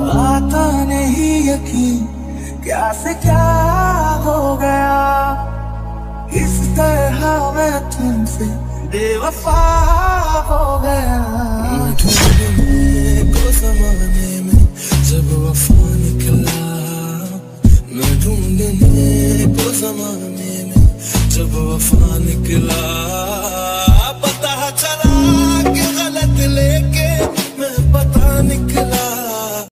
आता नहीं यकीन, क्या से क्या हो गया? इस तरह मैं तुमसे बेवफा हो गया। को जमाने में जब वफा निकला, मैं ढूँढने को जमाने में जब वफा निकला। पता चला कि गलत लेके मैं पता निकला।